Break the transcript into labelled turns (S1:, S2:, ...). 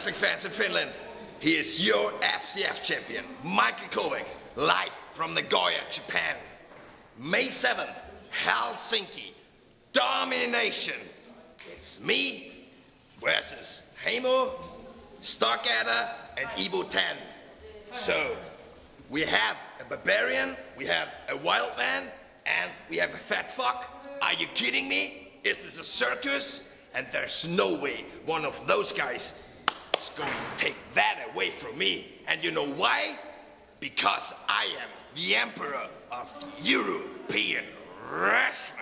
S1: wrestling fans in Finland. He is your FCF champion, Michael Kovac, live from Nagoya, Japan. May 7th, Helsinki, domination. It's me versus Heimo, Starkadder, and Ibo 10. So, we have a barbarian, we have a wild man, and we have a fat fuck. Are you kidding me? Is this a circus? And there's no way one of those guys away from me. And you know why? Because I am the emperor of European wrestling.